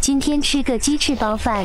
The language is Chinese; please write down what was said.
今天吃个鸡翅包饭。